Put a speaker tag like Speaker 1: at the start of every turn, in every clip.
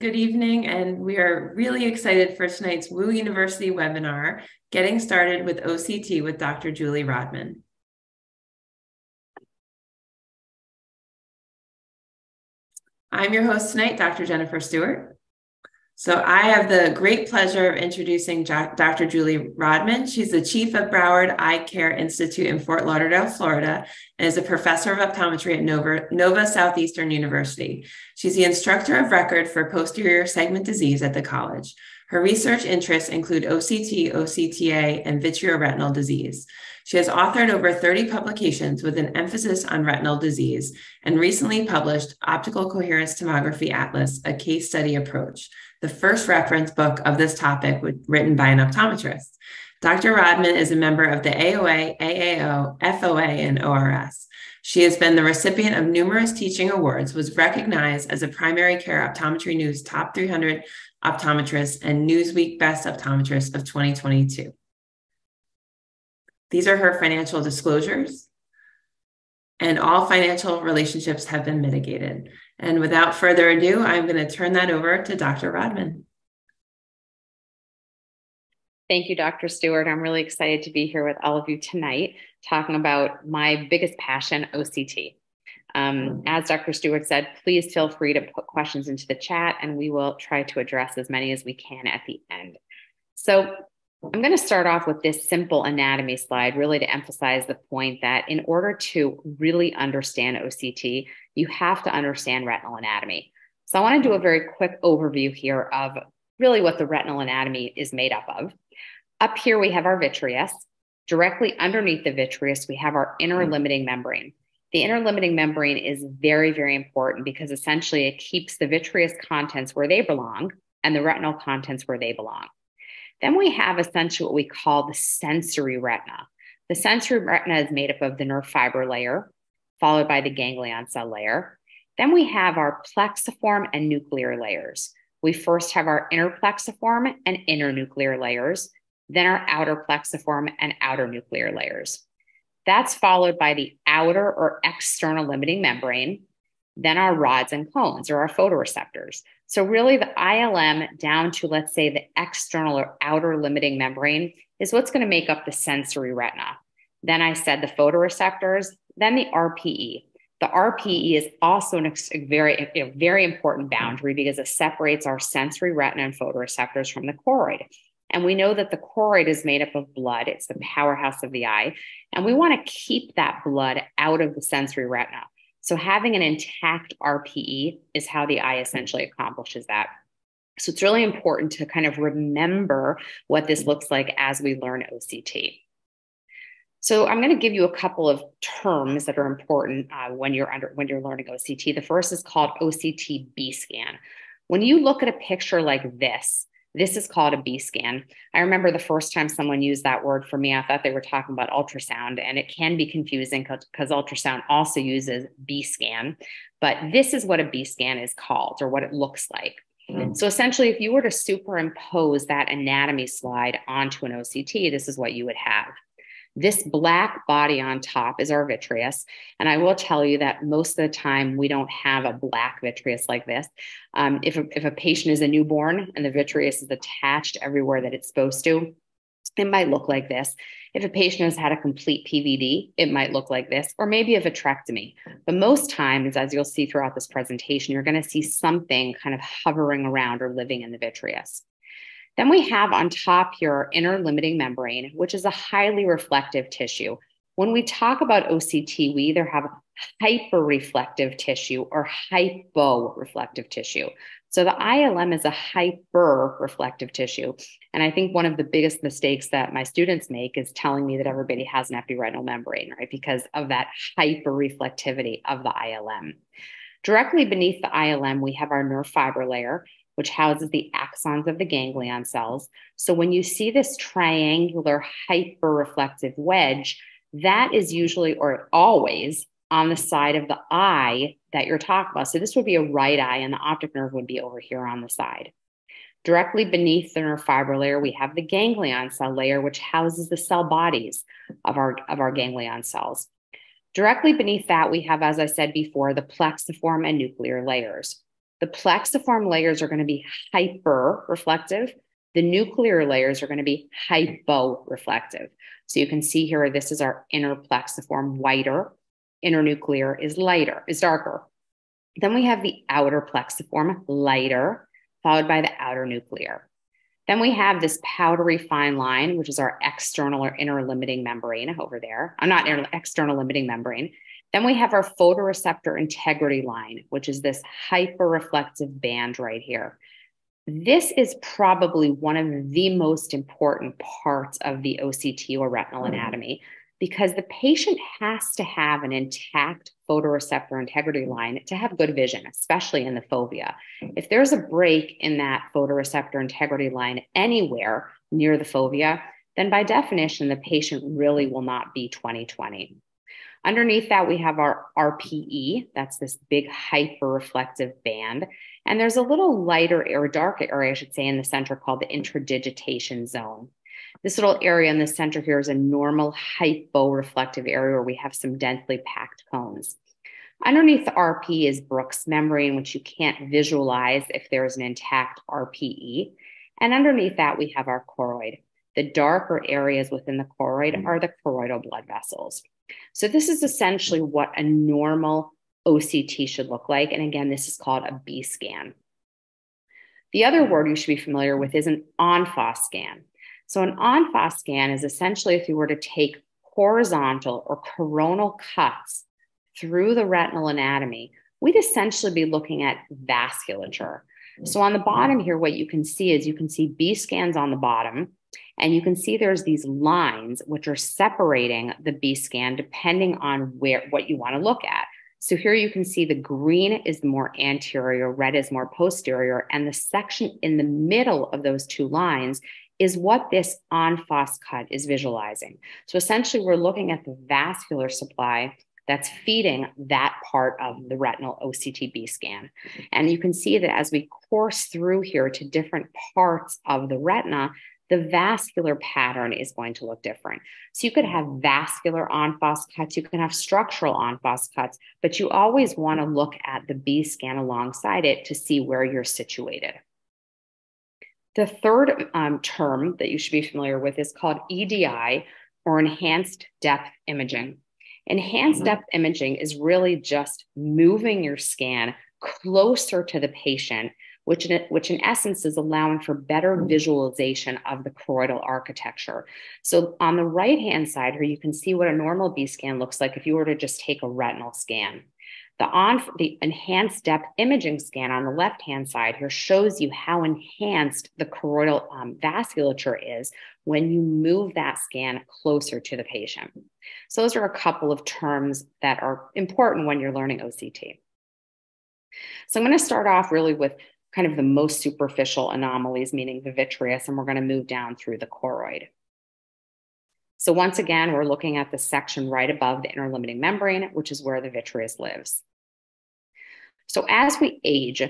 Speaker 1: Good evening, and we are really excited for tonight's Woo University webinar, Getting Started with OCT with Dr. Julie Rodman. I'm your host tonight, Dr. Jennifer Stewart. So I have the great pleasure of introducing Dr. Julie Rodman. She's the chief of Broward Eye Care Institute in Fort Lauderdale, Florida, and is a professor of optometry at Nova, Nova Southeastern University. She's the instructor of record for posterior segment disease at the college. Her research interests include OCT, OCTA, and vitreoretinal disease. She has authored over 30 publications with an emphasis on retinal disease and recently published Optical Coherence Tomography Atlas, a case study approach, the first reference book of this topic written by an optometrist. Dr. Rodman is a member of the AOA, AAO, FOA, and ORS. She has been the recipient of numerous teaching awards, was recognized as a primary care optometry news top 300 optometrist and Newsweek Best Optometrist of 2022. These are her financial disclosures, and all financial relationships have been mitigated. And without further ado, I'm going to turn that over to Dr. Rodman.
Speaker 2: Thank you, Dr. Stewart. I'm really excited to be here with all of you tonight talking about my biggest passion, OCT. Um, as Dr. Stewart said, please feel free to put questions into the chat and we will try to address as many as we can at the end. So I'm going to start off with this simple anatomy slide, really to emphasize the point that in order to really understand OCT, you have to understand retinal anatomy. So I want to do a very quick overview here of really what the retinal anatomy is made up of. Up here, we have our vitreous. Directly underneath the vitreous, we have our inner limiting membrane. The inner limiting membrane is very, very important because essentially it keeps the vitreous contents where they belong and the retinal contents where they belong. Then we have essentially what we call the sensory retina. The sensory retina is made up of the nerve fiber layer, followed by the ganglion cell layer. Then we have our plexiform and nuclear layers. We first have our inner plexiform and inner nuclear layers, then our outer plexiform and outer nuclear layers. That's followed by the outer or external limiting membrane, then our rods and cones or our photoreceptors. So, really, the ILM down to, let's say, the external or outer limiting membrane is what's going to make up the sensory retina. Then I said the photoreceptors, then the RPE. The RPE is also a very, a very important boundary because it separates our sensory retina and photoreceptors from the choroid. And we know that the choroid is made up of blood, it's the powerhouse of the eye. And we want to keep that blood out of the sensory retina. So having an intact RPE is how the eye essentially accomplishes that. So it's really important to kind of remember what this looks like as we learn OCT. So I'm going to give you a couple of terms that are important uh, when you're under when you're learning OCT. The first is called OCT B scan. When you look at a picture like this, this is called a B scan. I remember the first time someone used that word for me, I thought they were talking about ultrasound, and it can be confusing because ultrasound also uses B scan. But this is what a B scan is called or what it looks like. Mm. So essentially, if you were to superimpose that anatomy slide onto an OCT, this is what you would have. This black body on top is our vitreous. And I will tell you that most of the time we don't have a black vitreous like this. Um, if, a, if a patient is a newborn and the vitreous is attached everywhere that it's supposed to, it might look like this. If a patient has had a complete PVD, it might look like this, or maybe a vitrectomy. But most times, as you'll see throughout this presentation, you're going to see something kind of hovering around or living in the vitreous. Then we have on top your inner limiting membrane, which is a highly reflective tissue. When we talk about OCT, we either have hyperreflective tissue or hyporeflective tissue. So the ILM is a hyperreflective tissue. And I think one of the biggest mistakes that my students make is telling me that everybody has an epiretinal membrane, right? Because of that hyperreflectivity of the ILM. Directly beneath the ILM, we have our nerve fiber layer, which houses the axons of the ganglion cells. So when you see this triangular hyperreflective wedge, that is usually or always on the side of the eye that you're talking about. So this would be a right eye, and the optic nerve would be over here on the side. Directly beneath the nerve fiber layer, we have the ganglion cell layer, which houses the cell bodies of our, of our ganglion cells. Directly beneath that, we have, as I said before, the plexiform and nuclear layers. The plexiform layers are going to be hyper reflective. The nuclear layers are going to be hypo-reflective. So you can see here, this is our inner plexiform, whiter. Inner nuclear is lighter, is darker. Then we have the outer plexiform, lighter, followed by the outer nuclear. Then we have this powdery fine line, which is our external or inner limiting membrane over there. I'm not inner, external limiting membrane. Then we have our photoreceptor integrity line, which is this hyperreflective band right here. This is probably one of the most important parts of the OCT or retinal mm-hmm. anatomy because the patient has to have an intact photoreceptor integrity line to have good vision, especially in the fovea. If there's a break in that photoreceptor integrity line anywhere near the fovea, then by definition, the patient really will not be 20/20. Underneath that, we have our RPE. That's this big hyper reflective band. And there's a little lighter or darker area, I should say, in the center called the interdigitation zone. This little area in the center here is a normal hypo-reflective area where we have some densely packed cones. Underneath the RP is Bruch's membrane, which you can't visualize if there is an intact RPE. And underneath that, we have our choroid. The darker areas within the choroid are the choroidal blood vessels. So this is essentially what a normal OCT should look like. And again, this is called a B scan. The other word you should be familiar with is an en face scan. So an en face scan is essentially if you were to take horizontal or coronal cuts through the retinal anatomy, we'd essentially be looking at vasculature. So on the bottom here, what you can see is you can see B scans on the bottom, and you can see there's these lines which are separating the B scan depending on where what you want to look at. So here you can see the green is more anterior, red is more posterior, and the section in the middle of those two lines is what this en face cut is visualizing. So essentially, we're looking at the vascular supply that's feeding that part of the retinal OCTB scan. And you can see that as we course through here to different parts of the retina, the vascular pattern is going to look different. So you could have vascular en face cuts, you can have structural en face cuts, but you always want to look at the B scan alongside it to see where you're situated. The third um, term that you should be familiar with is called EDI or enhanced depth imaging. Enhanced mm-hmm. depth imaging is really just moving your scan closer to the patient, which in, which in essence is allowing for better mm-hmm. visualization of the choroidal architecture. So on the right hand side here, you can see what a normal B scan looks like if you were to just take a retinal scan. The, on, the enhanced depth imaging scan on the left hand side here shows you how enhanced the choroidal um, vasculature is when you move that scan closer to the patient. So, those are a couple of terms that are important when you're learning OCT. So, I'm going to start off really with kind of the most superficial anomalies, meaning the vitreous, and we're going to move down through the choroid. So once again, we're looking at the section right above the inner limiting membrane, which is where the vitreous lives. So as we age,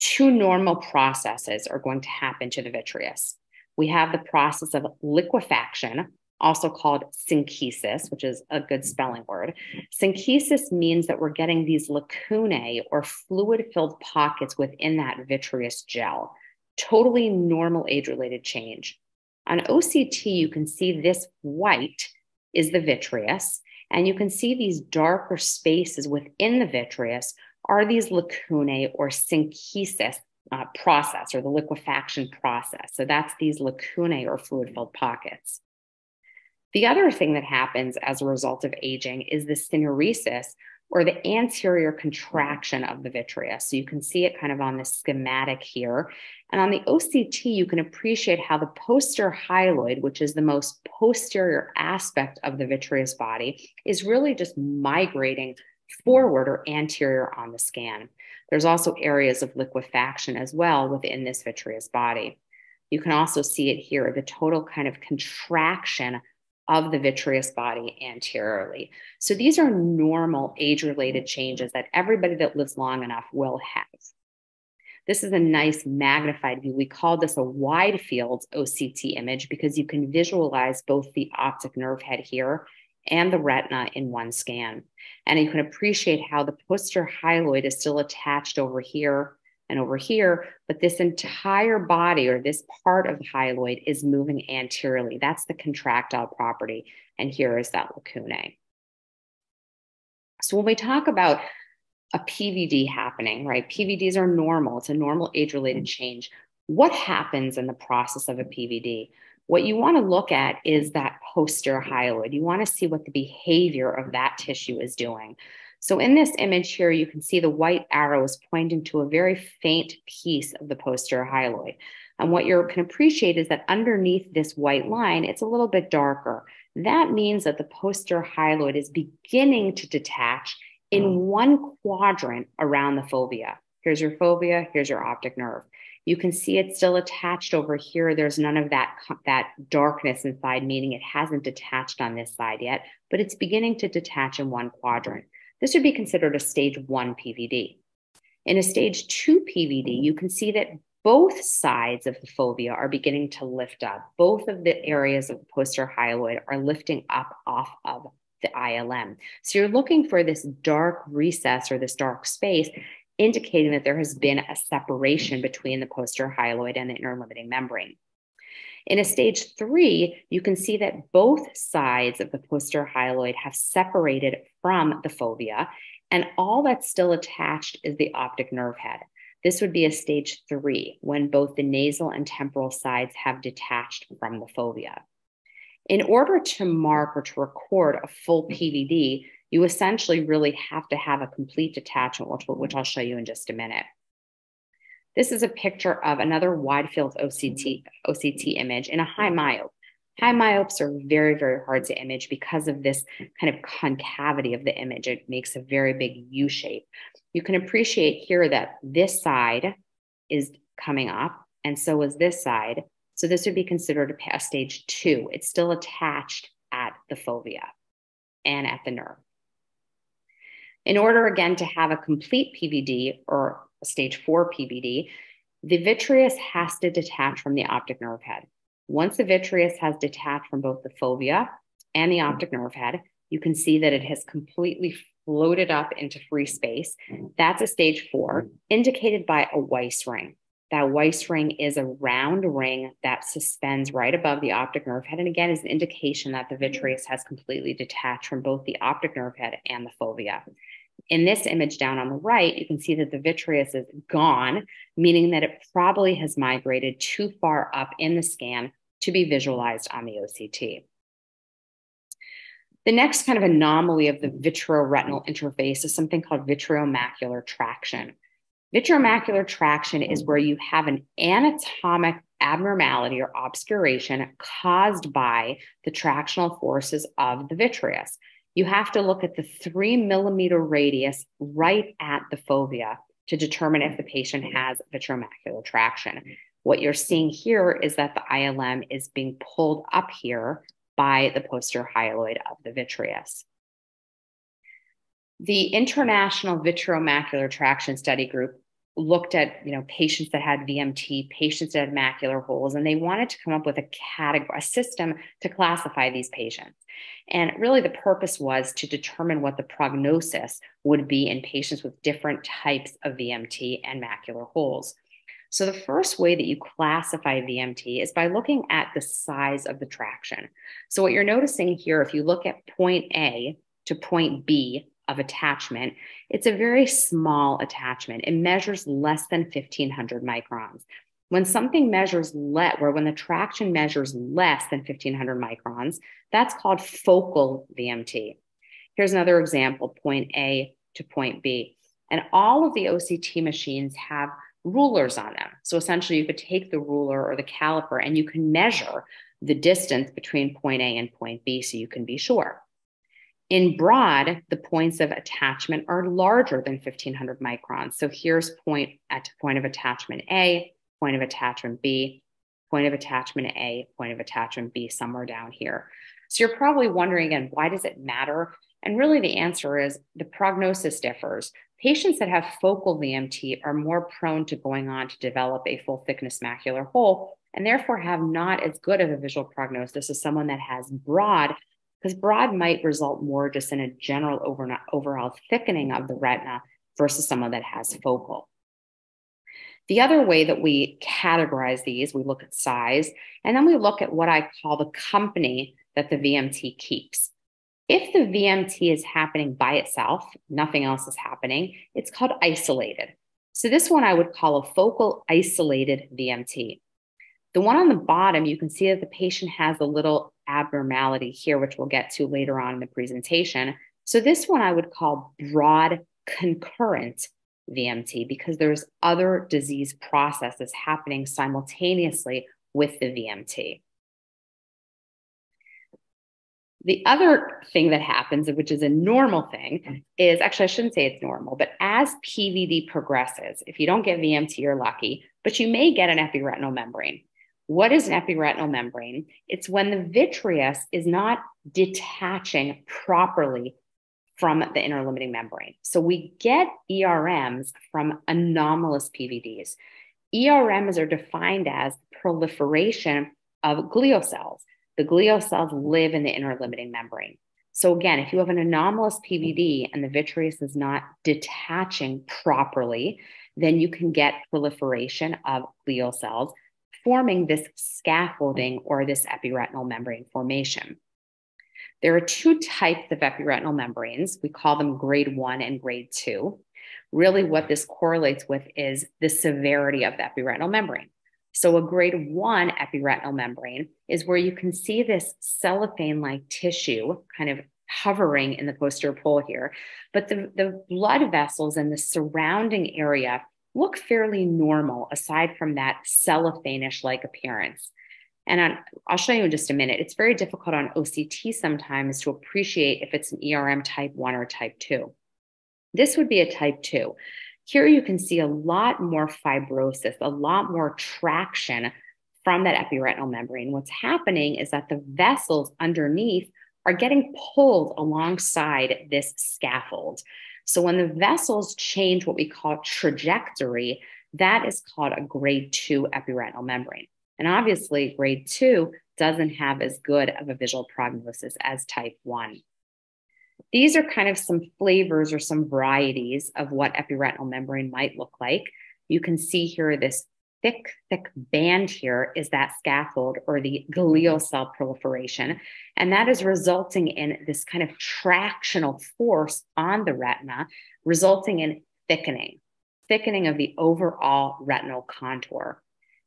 Speaker 2: two normal processes are going to happen to the vitreous. We have the process of liquefaction, also called synchysis, which is a good spelling word. Synchysis means that we're getting these lacunae or fluid filled pockets within that vitreous gel. Totally normal age related change. On OCT, you can see this white is the vitreous, and you can see these darker spaces within the vitreous are these lacunae or synchysis uh, process or the liquefaction process. So that's these lacunae or fluid filled pockets. The other thing that happens as a result of aging is the syneresis or the anterior contraction of the vitreous. So you can see it kind of on the schematic here. And on the OCT, you can appreciate how the posterior hyaloid, which is the most posterior aspect of the vitreous body, is really just migrating forward or anterior on the scan. There's also areas of liquefaction as well within this vitreous body. You can also see it here, the total kind of contraction of the vitreous body anteriorly. So these are normal age related changes that everybody that lives long enough will have. This is a nice magnified view. We call this a wide field OCT image because you can visualize both the optic nerve head here and the retina in one scan. And you can appreciate how the posterior hyaloid is still attached over here and over here, but this entire body or this part of the hyaloid is moving anteriorly. That's the contractile property. And here is that lacunae. So when we talk about a PVD happening, right? PVDs are normal. It's a normal age related change. What happens in the process of a PVD? What you want to look at is that posterior hyaloid. You want to see what the behavior of that tissue is doing. So in this image here, you can see the white arrow is pointing to a very faint piece of the posterior hyaloid. And what you can appreciate is that underneath this white line, it's a little bit darker. That means that the posterior hyaloid is beginning to detach in hmm. one quadrant around the fovea. Here's your fovea, here's your optic nerve. You can see it's still attached over here. There's none of that, that darkness inside, meaning it hasn't detached on this side yet, but it's beginning to detach in one quadrant. This would be considered a stage one PVD. In a stage two PVD, you can see that both sides of the fovea are beginning to lift up. Both of the areas of the posterior hyaloid are lifting up off of the ILM. So you're looking for this dark recess or this dark space indicating that there has been a separation between the posterior hyaloid and the inner limiting membrane. In a stage three, you can see that both sides of the posterior hyaloid have separated from the fovea, and all that's still attached is the optic nerve head. This would be a stage three when both the nasal and temporal sides have detached from the fovea. In order to mark or to record a full PVD, you essentially really have to have a complete detachment, which, which I'll show you in just a minute. This is a picture of another wide field OCT, mm-hmm. OCT image in a high myope. High myopes are very, very hard to image because of this kind of concavity of the image. It makes a very big U shape. You can appreciate here that this side is coming up, and so is this side. So this would be considered a stage two. It's still attached at the fovea and at the nerve. In order again to have a complete PVD or a stage four PVD, the vitreous has to detach from the optic nerve head. Once the vitreous has detached from both the fovea and the optic nerve head, you can see that it has completely floated up into free space. That's a stage four, indicated by a Weiss ring. That Weiss ring is a round ring that suspends right above the optic nerve head. And again, is an indication that the vitreous has completely detached from both the optic nerve head and the fovea. In this image down on the right, you can see that the vitreous is gone, meaning that it probably has migrated too far up in the scan to be visualized on the OCT. The next kind of anomaly of the vitreoretinal interface is something called vitreomacular traction. Vitreomacular traction is where you have an anatomic abnormality or obscuration caused by the tractional forces of the vitreous you have to look at the three millimeter radius right at the fovea to determine if the patient has vitreomacular traction. What you're seeing here is that the ILM is being pulled up here by the posterior hyaloid of the vitreous. The International Vitreomacular Traction Study Group looked at you know patients that had VMT, patients that had macular holes, and they wanted to come up with a category, a system to classify these patients. And really, the purpose was to determine what the prognosis would be in patients with different types of VMT and macular holes. So, the first way that you classify VMT is by looking at the size of the traction. So, what you're noticing here, if you look at point A to point B of attachment, it's a very small attachment. It measures less than 1500 microns. When something measures let, where when the traction measures less than 1500 microns, that's called focal VMT. Here's another example, point A to point B. And all of the OCT machines have rulers on them. So essentially, you could take the ruler or the caliper and you can measure the distance between point A and point B so you can be sure. In broad, the points of attachment are larger than 1500 microns. So here's point at point of attachment A, point of attachment B, point of attachment A, point of attachment B, somewhere down here. So you're probably wondering again, why does it matter? And really, the answer is the prognosis differs. Patients that have focal VMT are more prone to going on to develop a full thickness macular hole and therefore have not as good of a visual prognosis as someone that has broad, because broad might result more just in a general overall thickening of the retina versus someone that has focal. The other way that we categorize these, we look at size, and then we look at what I call the company that the VMT keeps. If the VMT is happening by itself, nothing else is happening, it's called isolated. So this one I would call a focal isolated VMT. The one on the bottom, you can see that the patient has a little abnormality here, which we'll get to later on in the presentation. So this one I would call broad concurrent VMT because there's other disease processes happening simultaneously with the VMT. The other thing that happens, which is a normal thing, mm-hmm. is actually, I shouldn't say it's normal, but as PVD progresses, if you don't get VMT, you're lucky, but you may get an epiretinal membrane. What is an epiretinal membrane? It's when the vitreous is not detaching properly from the inner limiting membrane. So we get ERMs from anomalous PVDs. ERMs are defined as proliferation of glial cells. The glial cells live in the inner limiting membrane. So again, if you have an anomalous PVD and the vitreous is not detaching properly, then you can get proliferation of glial cells forming this scaffolding or this epiretinal membrane formation. There are two types of epiretinal membranes. We call them grade one and grade two. Really, what this correlates with is the severity of the epiretinal membrane. So, a grade one epiretinal membrane is where you can see this cellophane like tissue kind of hovering in the posterior pole here, but the, the blood vessels and the surrounding area look fairly normal aside from that cellophane-ish like appearance. And on, I'll show you in just a minute. It's very difficult on OCT sometimes to appreciate if it's an ERM type 1 or type 2. This would be a type 2. Here you can see a lot more fibrosis, a lot more traction from that epiretinal membrane. What's happening is that the vessels underneath are getting pulled alongside this scaffold. So when the vessels change what we call trajectory, that is called a grade 2 epiretinal membrane. And obviously, grade 2 doesn't have as good of a visual prognosis as type 1. These are kind of some flavors or some varieties of what epiretinal membrane might look like. You can see here this thick, thick band here is that scaffold or the glial mm-hmm. cell proliferation. And that is resulting in this kind of tractional force on the retina, resulting in thickening, thickening of the overall retinal contour.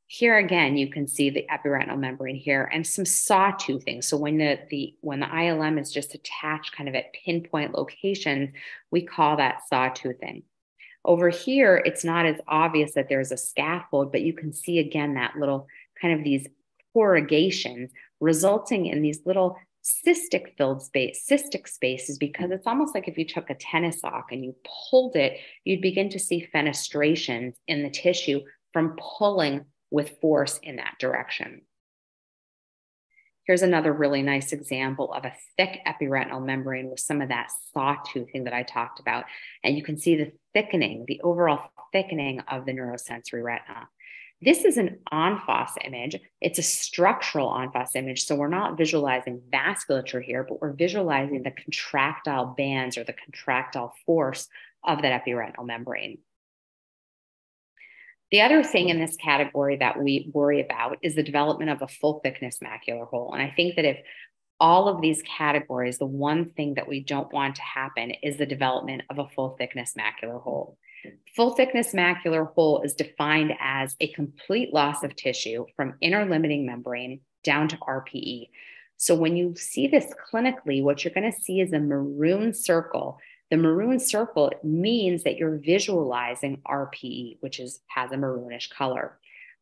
Speaker 2: Here again, you can see the epiretinal membrane here and some sawtoothing. So when the, the when the ILM is just attached kind of at pinpoint locations, we call that sawtoothing. Over here, it's not as obvious that there's a scaffold, but you can see again that little kind of these corrugations resulting in these little cystic filled space, cystic spaces, because it's almost like if you took a tennis sock and you pulled it, you'd begin to see fenestrations in the tissue from pulling with force in that direction. Here's another really nice example of a thick epiretinal membrane with some of that sawtoothing that I talked about. And you can see the thickening, the overall thickening of the neurosensory retina. This is an en face image. It's a structural en face image. So we're not visualizing vasculature here, but we're visualizing the contractile bands or the contractile force of that epiretinal membrane. The other thing in this category that we worry about is the development of a full thickness macular hole. And I think that if all of these categories, the one thing that we don't want to happen is the development of a full thickness macular hole. Full thickness macular hole is defined as a complete loss of tissue from inner limiting membrane down to RPE. So when you see this clinically, what you're going to see is a maroon circle the maroon circle means that you're visualizing RPE, which is has a maroonish color.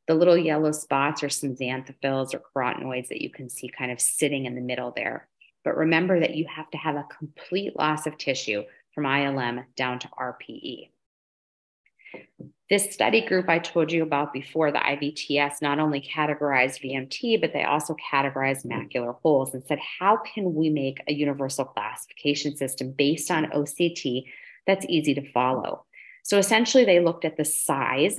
Speaker 2: The little yellow spots are some xanthophylls or carotenoids that you can see kind of sitting in the middle there. But remember that you have to have a complete loss of tissue from ILM down to RPE. This study group I told you about before, the IVTS, not only categorized VMT, but they also categorized macular holes and said, how can we make a universal classification system based on OCT that's easy to follow? So essentially, they looked at the size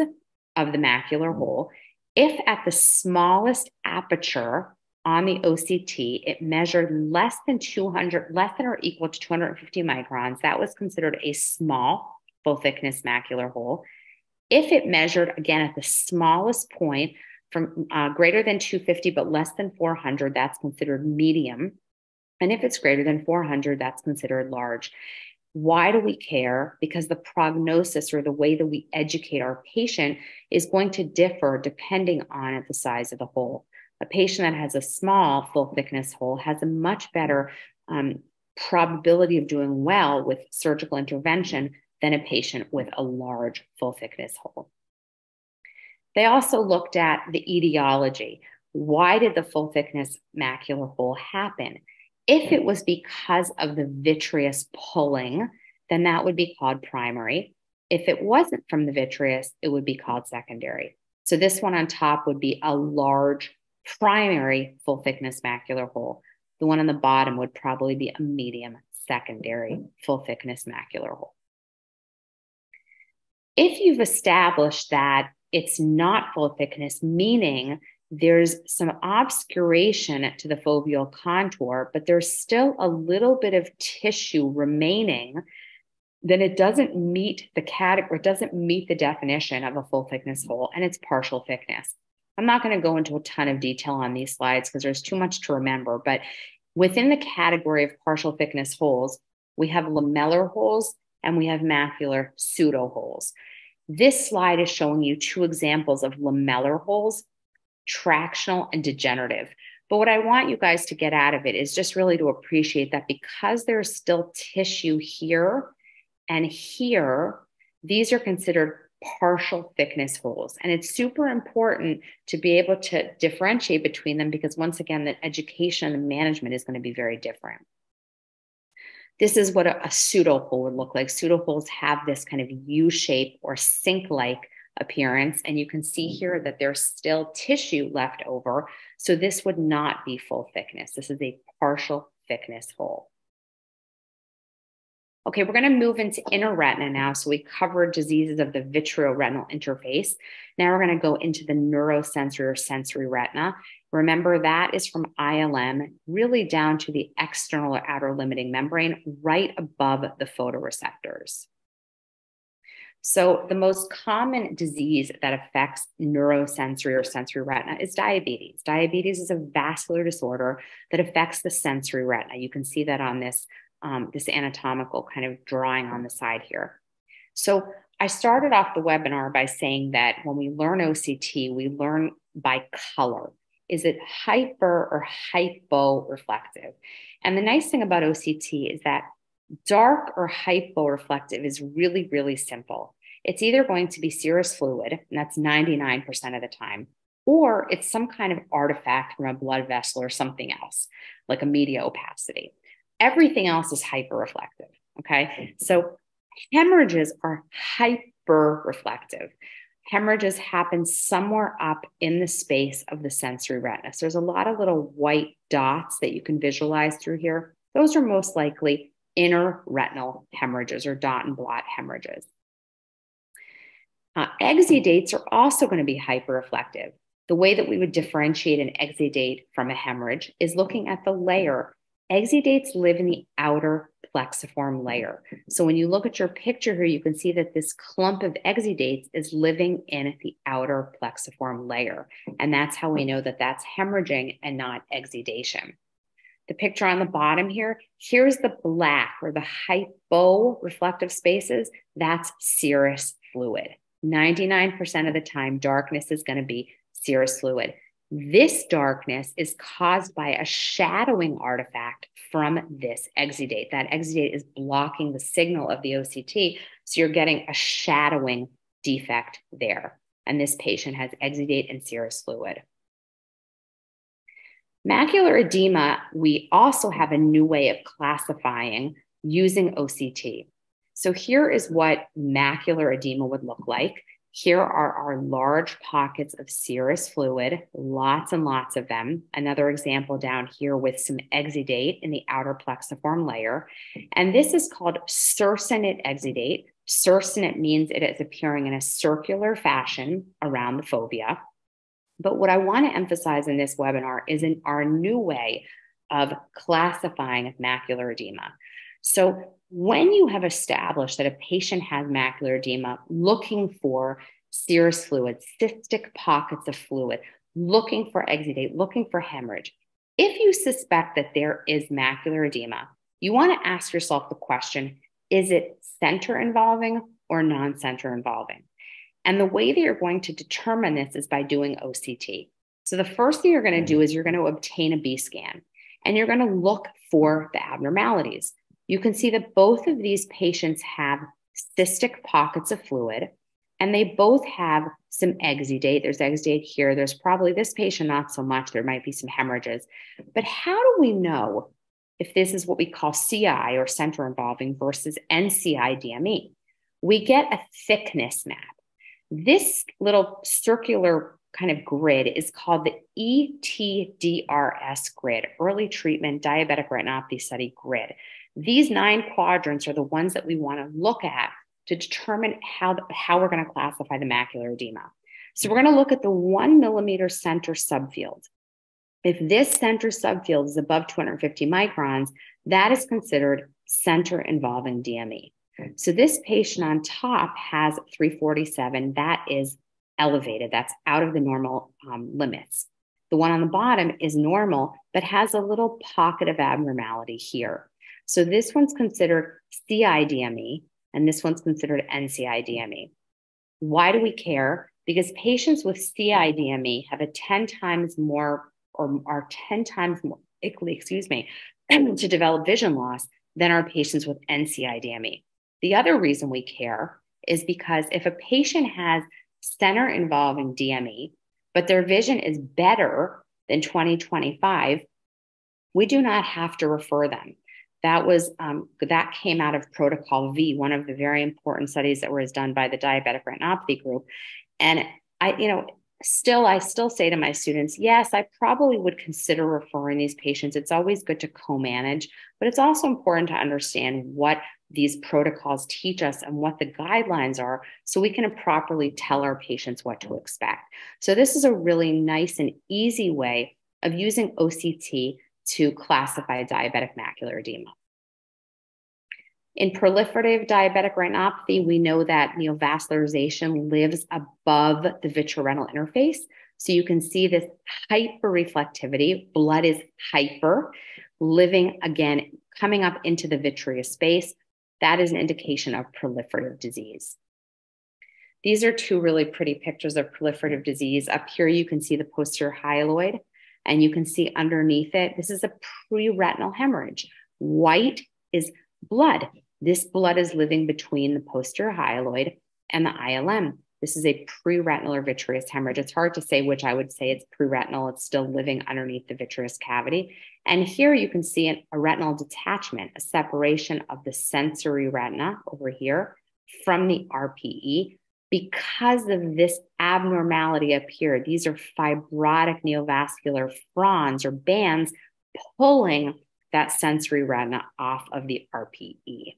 Speaker 2: of the macular hole. If at the smallest aperture on the OCT, it measured less than 200, less than or equal to 250 microns, that was considered a small full thickness macular hole. If it measured again at the smallest point from uh, greater than 250 but less than 400, that's considered medium. And if it's greater than 400, that's considered large. Why do we care? Because the prognosis or the way that we educate our patient is going to differ depending on the size of the hole. A patient that has a small full thickness hole has a much better um, probability of doing well with surgical intervention than a patient with a large full thickness hole. They also looked at the etiology. Why did the full thickness macular hole happen? If it was because of the vitreous pulling, then that would be called primary. If it wasn't from the vitreous, it would be called secondary. So this one on top would be a large primary full thickness macular hole. The one on the bottom would probably be a medium secondary full thickness macular hole. If you've established that it's not full thickness, meaning there's some obscuration to the foveal contour, but there's still a little bit of tissue remaining, then it doesn't meet the category, it doesn't meet the definition of a full thickness hole, and it's partial thickness. I'm not going to go into a ton of detail on these slides because there's too much to remember, but within the category of partial thickness holes, we have lamellar holes and we have macular pseudo holes. This slide is showing you two examples of lamellar holes tractional and degenerative. But what I want you guys to get out of it is just really to appreciate that because there's still tissue here and here, these are considered partial thickness holes. And it's super important to be able to differentiate between them because, once again, the education and management is going to be very different. This is what a, a pseudo hole would look like. Pseudo holes have this kind of U shape or sink like appearance. And you can see mm-hmm. here that there's still tissue left over. So this would not be full thickness. This is a partial thickness hole. Okay, we're going to move into inner retina now. So we covered diseases of the vitreoretinal interface. Now we're going to go into the neurosensory or sensory retina. Remember that is from ILM really down to the external or outer limiting membrane right above the photoreceptors. So, the most common disease that affects neurosensory or sensory retina is diabetes. Diabetes is a vascular disorder that affects the sensory retina. You can see that on this, um, this anatomical kind of drawing on the side here. So, I started off the webinar by saying that when we learn OCT, we learn by color. Is it hyper or hypo reflective? And the nice thing about OCT is that dark or hypo reflective is really, really simple. It's either going to be serous fluid, and that's 99% of the time, or it's some kind of artifact from a blood vessel or something else, like a media opacity. Everything else is hyper reflective. Okay. So hemorrhages are hyperreflective. Hemorrhages happen somewhere up in the space of the sensory retina. So there's a lot of little white dots that you can visualize through here. Those are most likely inner retinal hemorrhages or dot and blot hemorrhages. Uh, exudates are also going to be hyperreflective. The way that we would differentiate an exudate from a hemorrhage is looking at the layer. Exudates live in the outer plexiform layer. So when you look at your picture here, you can see that this clump of exudates is living in the outer plexiform layer. And that's how we know that that's hemorrhaging and not exudation the picture on the bottom here, here's the black or the hypo reflective spaces. That's serous fluid. 99% of the time, darkness is going to be serous fluid. This darkness is caused by a shadowing artifact from this exudate. That exudate is blocking the signal of the OCT. So you're getting a shadowing defect there. And this patient has exudate and serous fluid. Macular edema, we also have a new way of classifying using OCT. So here is what macular edema would look like. Here are our large pockets of serous fluid, lots and lots of them. Another example down here with some exudate in the outer plexiform layer. And this is called circinate exudate. Circinate means it is appearing in a circular fashion around the fovea. But what I want to emphasize in this webinar is in our new way of classifying macular edema. So when you have established that a patient has macular edema, looking for serous fluid, cystic pockets of fluid, looking for exudate, looking for hemorrhage, if you suspect that there is macular edema, you want to ask yourself the question is it center involving or non center involving? And the way that you're going to determine this is by doing OCT. So the first thing you're going to mm-hmm. do is you're going to obtain a B scan and you're going to look for the abnormalities. You can see that both of these patients have cystic pockets of fluid and they both have some exudate. There's exudate here. There's probably this patient, not so much. There might be some hemorrhages. But how do we know if this is what we call CI or center involving versus NCI DME? We get a thickness map. This little circular kind of grid is called the ETDRS grid, Early Treatment Diabetic Retinopathy Study grid. These nine quadrants are the ones that we want to look at to determine how, how we're going to classify the macular edema. So we're going to look at the one millimeter center subfield. If this center subfield is above 250 microns, that is considered center involving DME. So this patient on top has 347. That is elevated. That's out of the normal um, limits. The one on the bottom is normal, but has a little pocket of abnormality here. So this one's considered CIDME, and this one's considered NCI-DME. Why do we care? Because patients with CIDME have a 10 times more or are 10 times more excuse me, to develop vision loss than our patients with NCI-DME. The other reason we care is because if a patient has center involving DME, but their vision is better than 2025, we do not have to refer them that was um, that came out of protocol v one of the very important studies that was done by the diabetic retinopathy group. And i you know still i still say to my students yes i probably would consider referring these patients. It's always good to co-manage but it's also important to understand what these protocols teach us and what the guidelines are so we can properly tell our patients what to expect. So this is a really nice and easy way of using oct to classify diabetic macular edema. In proliferative diabetic retinopathy, we know that neovascularization lives above the vitreoretinal interface. So you can see this hyperreflectivity. Blood is hyper, living again, coming up into the vitreous space. That is an indication of proliferative disease. These are two really pretty pictures of proliferative disease. Up here, you can see the posterior hyaloid and you can see underneath it, this is a pre-retinal hemorrhage. White is blood. This blood is living between the posterior hyaloid and the ILM. This is a pre-retinal or vitreous hemorrhage. It's hard to say which I would say it's pre-retinal. It's still living underneath the vitreous cavity. And here you can see an, a retinal detachment, a separation of the sensory retina over here from the RPE because of this abnormality up here, these are fibrotic neovascular fronds or bands pulling that sensory retina off of the RPE.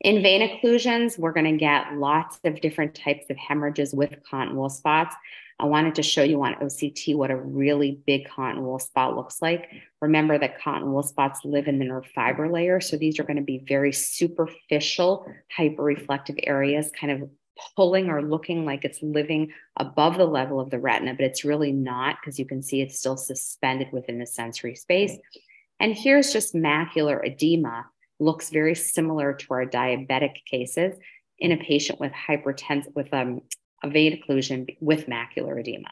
Speaker 2: In vein occlusions, we're going to get lots of different types of hemorrhages with cotton wool spots. I wanted to show you on OCT what a really big cotton wool spot looks like. Remember that cotton wool spots live in the nerve fiber layer. So these are going to be very superficial, hyperreflective areas, kind of pulling or looking like it's living above the level of the retina, but it's really not because you can see it's still suspended within the sensory space. And here's just macular edema, looks very similar to our diabetic cases in a patient with hypertensive with um, a vein occlusion with macular edema.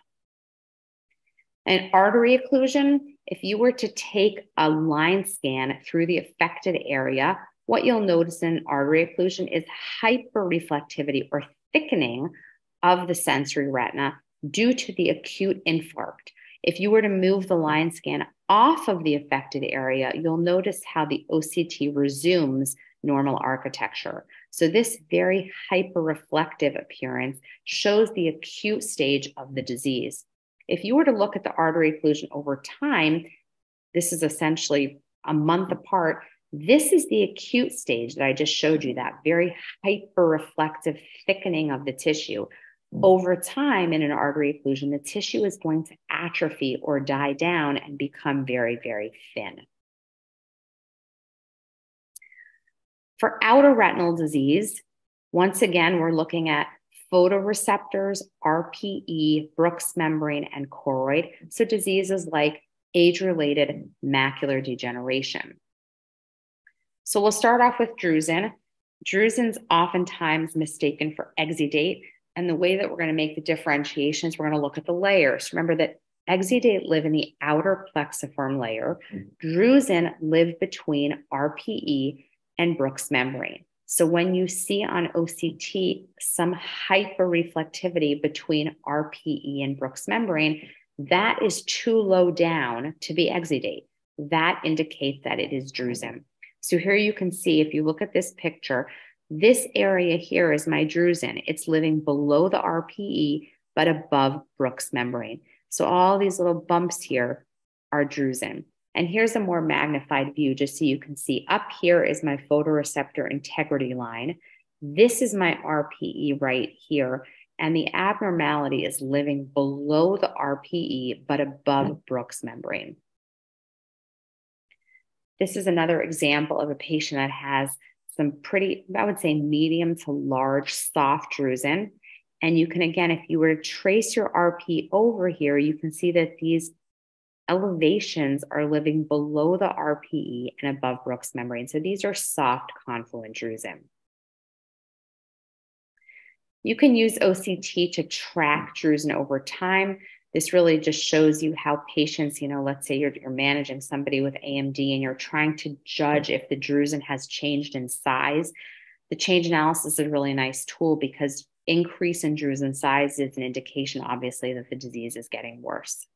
Speaker 2: An artery occlusion, if you were to take a line scan through the affected area, what you'll notice in artery occlusion is hyperreflectivity or thickening of the sensory retina due to the acute infarct. If you were to move the line scan off of the affected area, you'll notice how the OCT resumes normal architecture. So, this very hyperreflective appearance shows the acute stage of the disease. If you were to look at the artery occlusion over time, this is essentially a month apart. This is the acute stage that I just showed you, that very hyperreflective thickening of the tissue. Hmm. Over time, in an artery occlusion, the tissue is going to atrophy or die down and become very, very thin. For outer retinal disease, once again, we're looking at photoreceptors, RPE, Bruch's membrane, and choroid. So diseases like age related macular degeneration. So we'll start off with drusen. Drusen's oftentimes mistaken for exudate. And the way that we're going to make the differentiations, we're going to look at the layers. Remember that exudate live in the outer plexiform layer. Mm-hmm. Drusen live between RPE and Bruch's membrane. So when you see on OCT some hyperreflectivity between RPE and Bruch's membrane, that is too low down to be exudate. That indicates that it is drusen. So here you can see, if you look at this picture, this area here is my drusen. It's living below the RPE, but above Bruch's membrane. So all these little bumps here are drusen. And here's a more magnified view, just so you can see. Up here is my photoreceptor integrity line. This is my RPE right here. And the abnormality is living below the RPE, but above mm. Bruch's membrane. This is another example of a patient that has some pretty, I would say, medium to large soft drusen. And you can, again, if you were to trace your RP over here, you can see that these elevations are living below the RPE and above Bruch's membrane. So these are soft confluent drusen. You can use OCT to track drusen over time. This really just shows you how patients, you know, let's say you're, you're managing somebody with AMD and you're trying to judge if the drusen has changed in size. The change analysis is a really nice tool because increase in drusen size is an indication, obviously, that the disease is getting worse.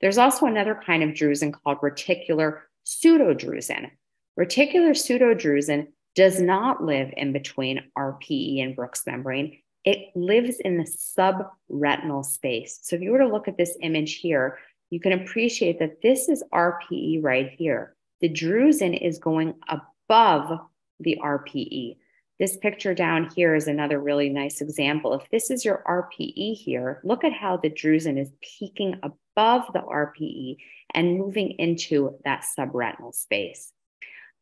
Speaker 2: There's also another kind of drusen called reticular pseudodrusen. Reticular pseudodrusen does not live in between RPE and Bruch's membrane. It lives in the subretinal space. So if you were to look at this image here, you can appreciate that this is RPE right here. The drusen is going above the RPE. This picture down here is another really nice example. If this is your RPE here, look at how the drusen is peaking above the RPE and moving into that subretinal space.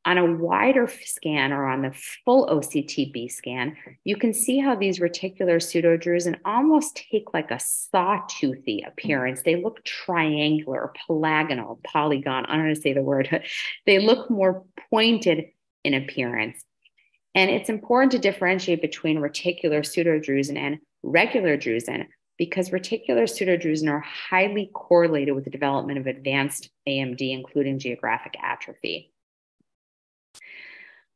Speaker 2: On a wider scan or on the full OCT B-scan, you can see how these reticular pseudodrusen almost take like a sawtoothy appearance. They look triangular, polygonal, polygon. I don't want to say the word. they look more pointed in appearance. And it's important to differentiate between reticular pseudodrusen and regular drusen because reticular pseudodrusen are highly correlated with the development of advanced AMD, including geographic atrophy.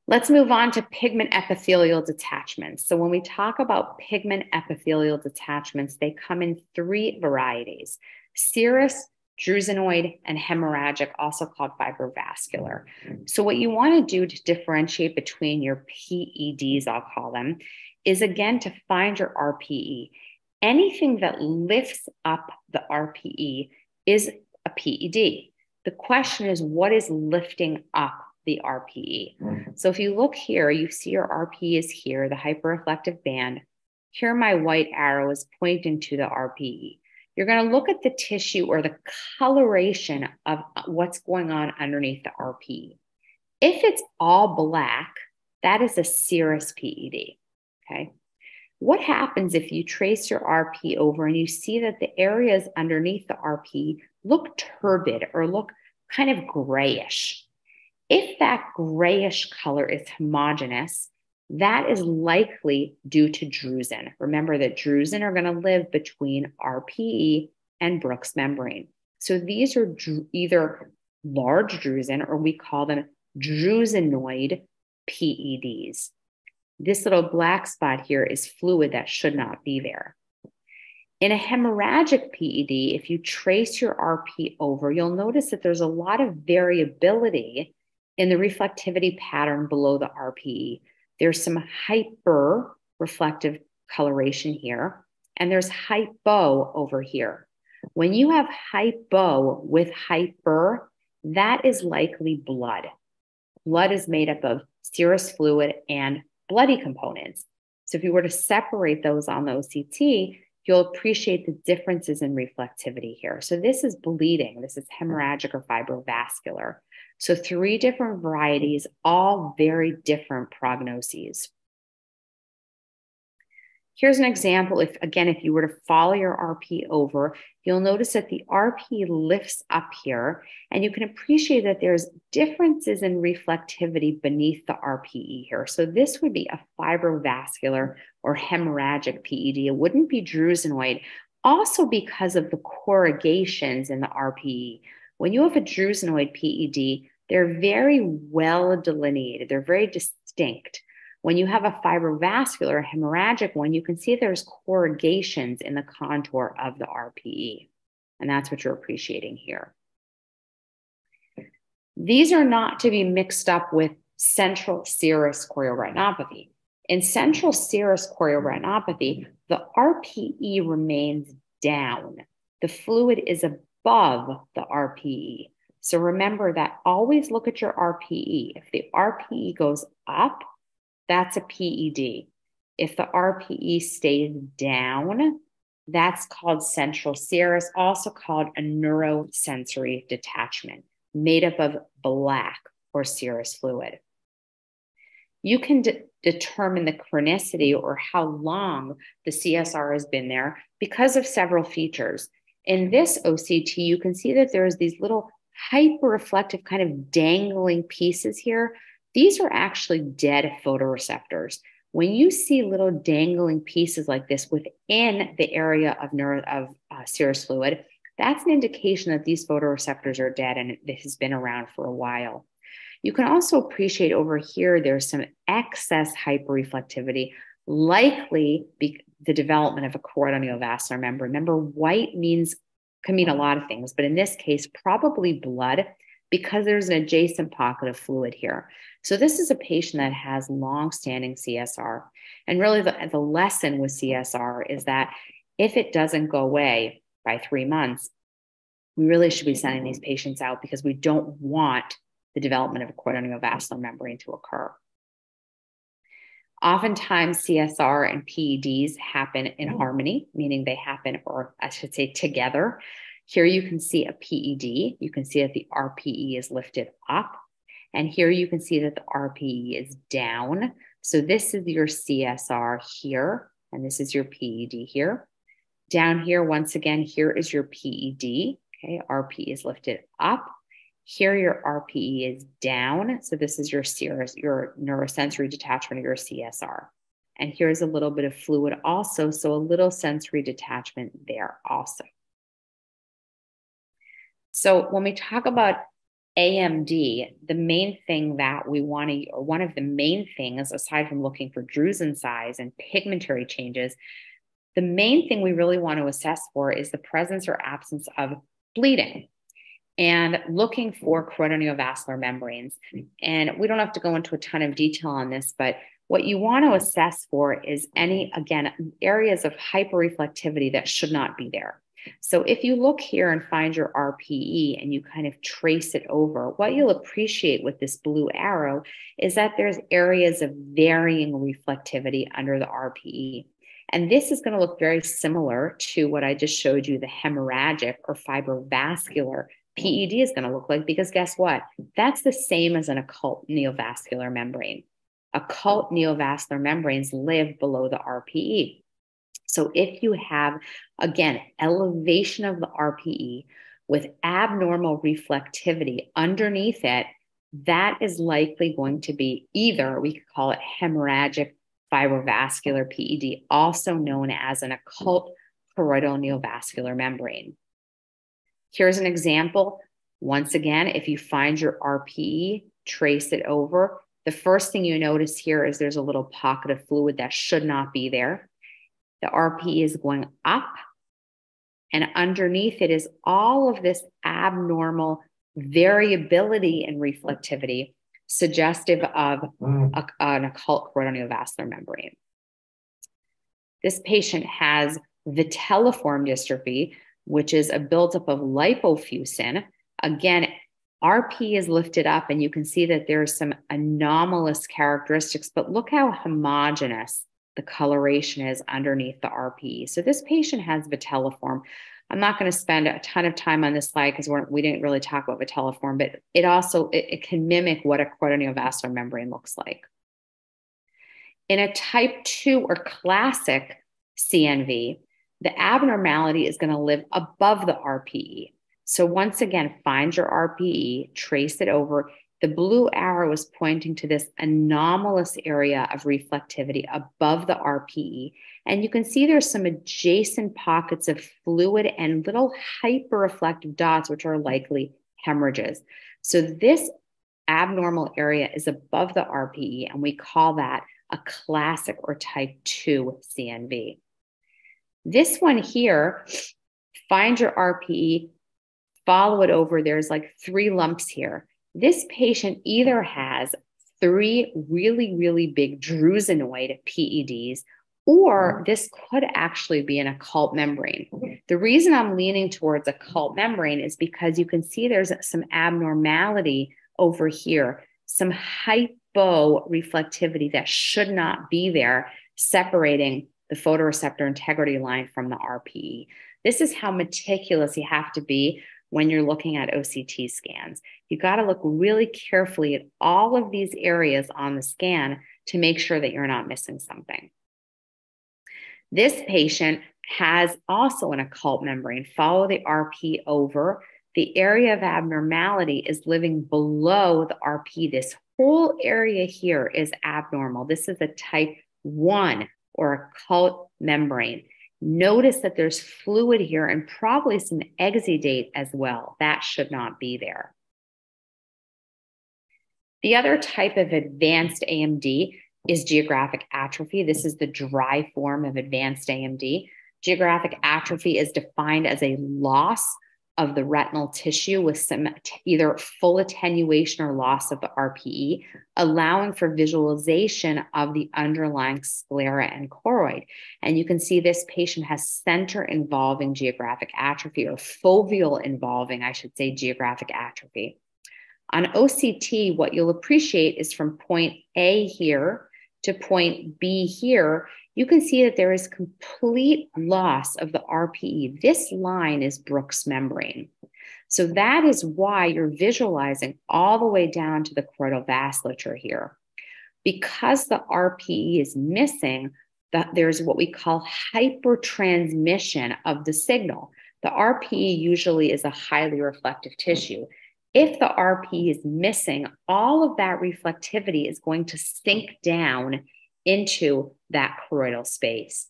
Speaker 2: Let's move on to pigment epithelial detachments. So, when we talk about pigment epithelial detachments, they come in three varieties serous, drusenoid, and hemorrhagic, also called fibrovascular. So, what you want to do to differentiate between your PEDs, I'll call them, is again to find your RPE. Anything that lifts up the RPE is a PED. The question is, what is lifting up the RPE? So, if you look here, you see your RPE is here, the hyperreflective band. Here, my white arrow is pointing to the RPE you're going to look at the tissue or the coloration of what's going on underneath the RPE. If it's all black, that is a serous PED. Okay. What happens if you trace your RP over and you see that the areas underneath the RP look turbid or look kind of grayish? If that grayish color is homogeneous, that is likely due to drusen. Remember that drusen are going to live between RPE and Bruch's membrane. So these are dr- either large drusen or we call them drusenoid PEDs. This little black spot here is fluid that should not be there. In a hemorrhagic PED, if you trace your RP over, you'll notice that there's a lot of variability in the reflectivity pattern below the RPE. There's some hyper reflective coloration here, and there's hypo over here. When you have hypo with hyper, that is likely blood. Blood is made up of serous fluid and bloody components. So if you were to separate those on the OCT, you'll appreciate the differences in reflectivity here. So this is bleeding. This is hemorrhagic or fibrovascular. So, three different varieties, all very different prognoses. Here's an example. If again, if you were to follow your RP over, you'll notice that the RP lifts up here, and you can appreciate that there's differences in reflectivity beneath the RPE here. So this would be a fibrovascular or hemorrhagic PED. It wouldn't be drusenoid, also because of the corrugations in the RPE. When you have a drusenoid PED, they're very well delineated. They're very distinct. When you have a fibrovascular hemorrhagic one, you can see there's corrugations in the contour of the RPE. And that's what you're appreciating here. These are not to be mixed up with central serous chorioretinopathy. In central serous chorioretinopathy, the RPE remains down. The fluid is above the RPE. So remember that always look at your RPE. If the RPE goes up, that's a PED. If the RPE stays down, that's called central serous, also called a neurosensory detachment, made up of black or serous fluid. You can de- determine the chronicity or how long the CSR has been there because of several features. In this OCT, you can see that there's these little hyper reflective kind of dangling pieces here these are actually dead photoreceptors. When you see little dangling pieces like this within the area of, neuro, of uh, serous fluid, that's an indication that these photoreceptors are dead and it has been around for a while. You can also appreciate over here, there's some excess hyperreflectivity, likely the development of a choroidal neovascular membrane. Remember, white means can mean a lot of things, but in this case, probably blood because there's an adjacent pocket of fluid here. So this is a patient that has long-standing CSR. And really the, the lesson with CSR is that if it doesn't go away by three months, we really should be sending these patients out because we don't want the development of a choroidal neovascular membrane to occur. Oftentimes, CSR and PEDs happen in oh. harmony, meaning they happen, or I should say, together. Here you can see a PED. You can see that the RPE is lifted up. And here you can see that the RPE is down. So this is your CSR here, and this is your PED here. Down here, once again, here is your PED. Okay, RPE is lifted up. Here, your RPE is down. So this is your serous, your neurosensory detachment, your CSR. And here's a little bit of fluid also. So a little sensory detachment there also. So when we talk about AMD, the main thing that we want to, or one of the main things, aside from looking for drusen size and pigmentary changes, the main thing we really want to assess for is the presence or absence of bleeding and looking for choroidal neovascular membranes. And we don't have to go into a ton of detail on this, but what you want to assess for is any, again, areas of hyperreflectivity that should not be there. So if you look here and find your RPE and you kind of trace it over, what you'll appreciate with this blue arrow is that there's areas of varying reflectivity under the RPE. And this is going to look very similar to what I just showed you the hemorrhagic or fibrovascular PED is going to look like because guess what? That's the same as an occult neovascular membrane. Occult neovascular membranes live below the RPE. So if you have, again, elevation of the RPE with abnormal reflectivity underneath it, that is likely going to be either, we could call it hemorrhagic fibrovascular PED, also known as an occult choroidal neovascular membrane. Here's an example. Once again, if you find your RPE, trace it over. The first thing you notice here is there's a little pocket of fluid that should not be there. The RP is going up. And underneath it is all of this abnormal variability in reflectivity, suggestive of mm. a, an occult choroidal neovascular membrane. This patient has vitelliform dystrophy, which is a buildup of lipofuscin. Again, RP is lifted up, and you can see that there's some anomalous characteristics, but look how homogeneous the coloration is underneath the RPE. So this patient has vitelliform. I'm not going to spend a ton of time on this slide because we didn't really talk about vitelliform, but it also it, it can mimic what a choroidal vascular membrane looks like. In a type 2 or classic CNV, the abnormality is going to live above the RPE. So once again, find your RPE, trace it over. The blue arrow is pointing to this anomalous area of reflectivity above the RPE. And you can see there's some adjacent pockets of fluid and little hyperreflective dots, which are likely hemorrhages. So this abnormal area is above the RPE, and we call that a classic or type 2 CNV. This one here, find your RPE, follow it over. There's like three lumps here. This patient either has three really, really big drusenoid PEDs, or mm-hmm. this could actually be an occult membrane. The reason I'm leaning towards occult membrane is because you can see there's some abnormality over here, some hyporeflectivity that should not be there, separating the photoreceptor integrity line from the RPE. This is how meticulous you have to be when you're looking at OCT scans. You got to look really carefully at all of these areas on the scan to make sure that you're not missing something. This patient has also an occult membrane. Follow the RP over. The area of abnormality is living below the RP. This whole area here is abnormal. This is a type 1 or occult membrane. Notice that there's fluid here and probably some exudate as well. That should not be there. The other type of advanced AMD is geographic atrophy. This is the dry form of advanced AMD. Geographic atrophy is defined as a loss of the retinal tissue with some either full attenuation or loss of the RPE, allowing for visualization of the underlying sclera and choroid. And you can see this patient has center involving geographic atrophy or foveal involving, I should say, geographic atrophy. On OCT, what you'll appreciate is from point A here to point B here, you can see that there is complete loss of the RPE. This line is Bruch's membrane. So that is why you're visualizing all the way down to the choroidal vasculature here. Because the RPE is missing, that there's what we call hypertransmission of the signal. The RPE usually is a highly reflective tissue. If the RPE is missing, all of that reflectivity is going to sink down into that choroidal space.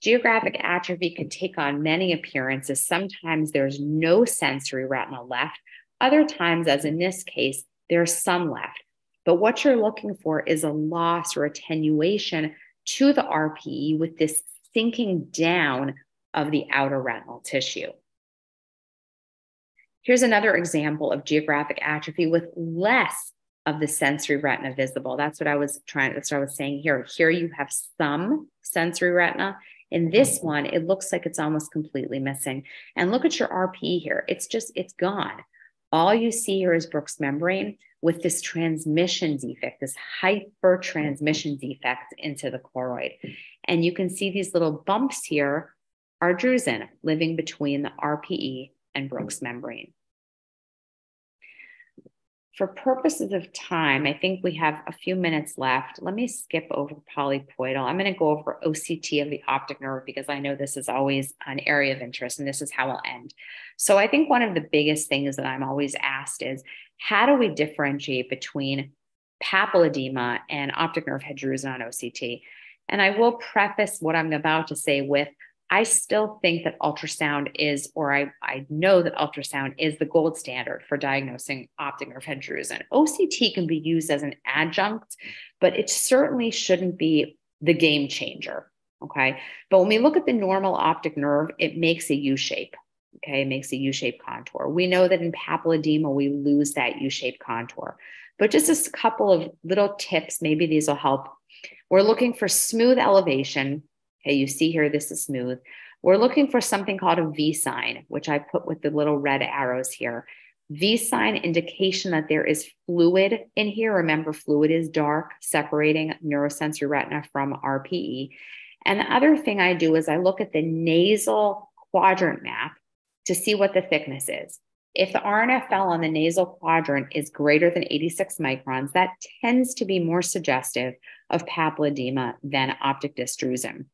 Speaker 2: Geographic atrophy can take on many appearances. Sometimes there's no sensory retina left. Other times, as in this case, there's some left. But what you're looking for is a loss or attenuation to the RPE with this sinking down of the outer retinal tissue. Here's another example of geographic atrophy with less of the sensory retina visible. That's what I was trying, that's what I was saying here. Here you have some sensory retina. In this mm-hmm. one, it looks like it's almost completely missing. And look at your RP here. It's just, it's gone. All you see here is Bruch's membrane with this transmission defect, this hyper transmission defect into the choroid. And you can see these little bumps here are drusen living between the RPE and Bruch's membrane for purposes of time, I think we have a few minutes left. Let me skip over polypoidal. I'm going to go over OCT of the optic nerve because I know this is always an area of interest and this is how I'll end. So I think one of the biggest things that I'm always asked is how do we differentiate between papilledema and optic nerve drusen on OCT? And I will preface what I'm about to say with I still think that ultrasound is, or I, I know that ultrasound is the gold standard for diagnosing optic nerve head drusen. OCT can be used as an adjunct, but it certainly shouldn't be the game changer. Okay. But when we look at the normal optic nerve, it makes a U shape. Okay. It makes a U shaped contour. We know that in papilledema, we lose that U shaped contour. But just a couple of little tips, maybe these will help. We're looking for smooth elevation Okay, you see here, this is smooth. We're looking for something called a V sign, which I put with the little red arrows here. V sign indication that there is fluid in here. Remember, fluid is dark, separating neurosensory retina from RPE. And the other thing I do is I look at the nasal quadrant map to see what the thickness is. If the RNFL on the nasal quadrant is greater than 86 microns, that tends to be more suggestive of papilledema than optic disc drusen.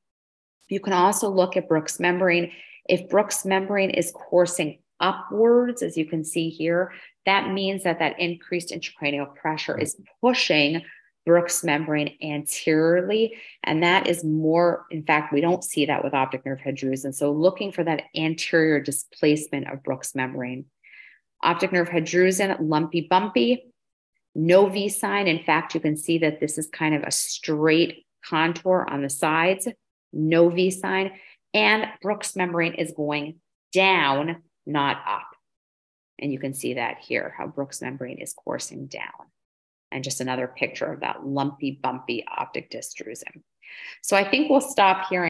Speaker 2: You can also look at Bruch's membrane. If Bruch's membrane is coursing upwards, as you can see here, that means that that increased intracranial pressure is pushing Bruch's membrane anteriorly. And that is more, in fact, we don't see that with optic nerve head drusen. So looking for that anterior displacement of Bruch's membrane. Optic nerve head drusen, lumpy, bumpy, no V sign. In fact, you can see that this is kind of a straight contour on the sides, no V sign. And Bruch's membrane is going down, not up. And you can see that here, how Bruch's membrane is coursing down and just another picture of that lumpy, bumpy optic disc drusen. So I think we'll stop here.